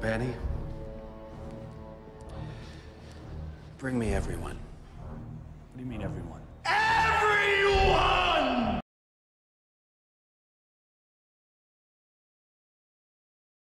Benny, bring me everyone. What do you mean everyone? Ah!